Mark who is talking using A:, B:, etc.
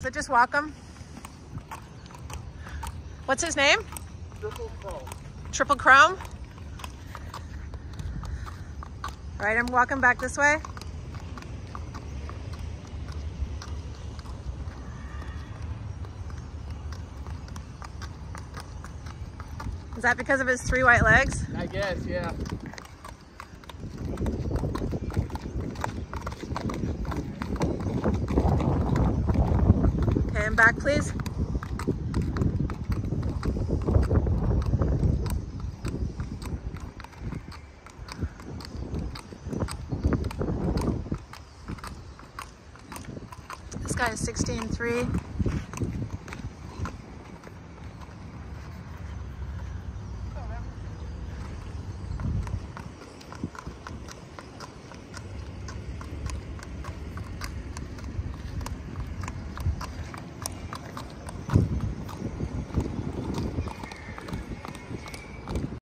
A: So just walk him. What's his name?
B: Triple chrome.
A: Triple Chrome? All right, I'm walking back this way. Is that because of his three white legs?
B: I guess, yeah.
A: Back please. This guy is 16.3.